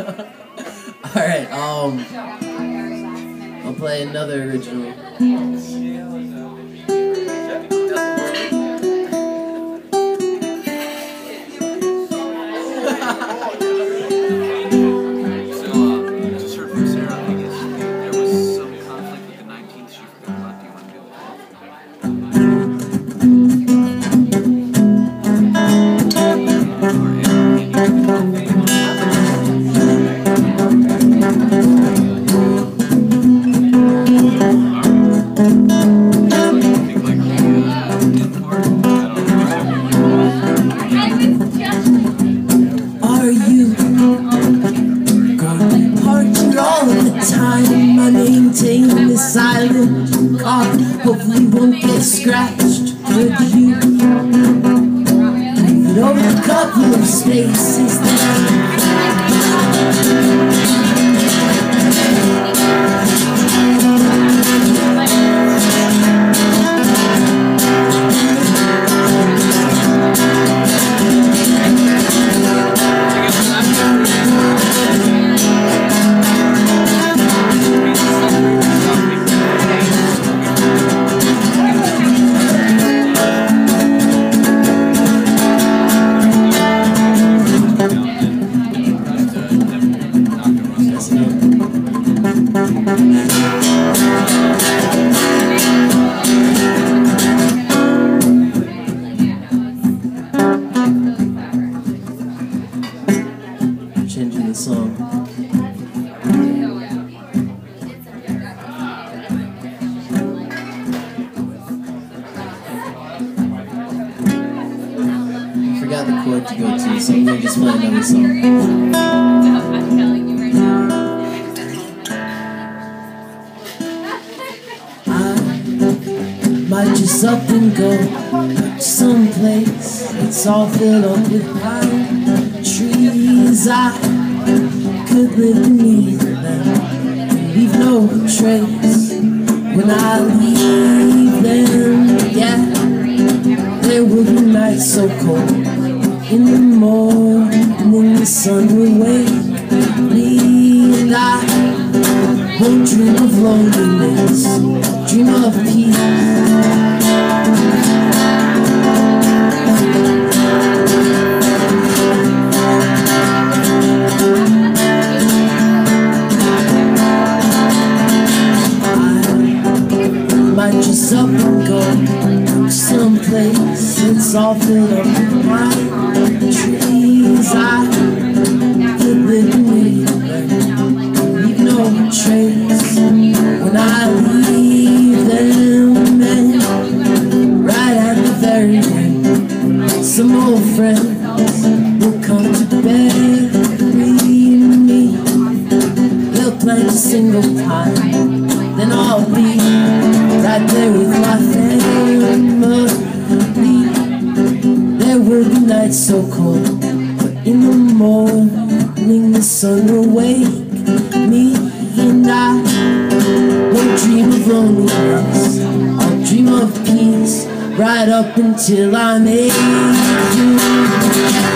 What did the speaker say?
Alright, um. I'll play another original. Time? I maintain this silent car. Hopefully won't get scratched. Could you it over a couple of spaces? Changing the song. I forgot the chord to go to, so I'm gonna just play another song. Might just up and go to someplace that's all filled up with pine trees. I could live beneath them leave no trace when I leave them. Yeah, there will be nights so cold. In the morning, the sun will wake me and I won't dream of loneliness, dream of peace. Up and go someplace that's all filled up with pine trees. I could live them leave no trace when I leave them. And right at the very end, some old friends will come to bury me. They'll plant a single pine, then I'll be there. There will be nights so cold, but in the morning the sun will wake me and I won't dream of loneliness. I'll dream of peace right up until I'm 80.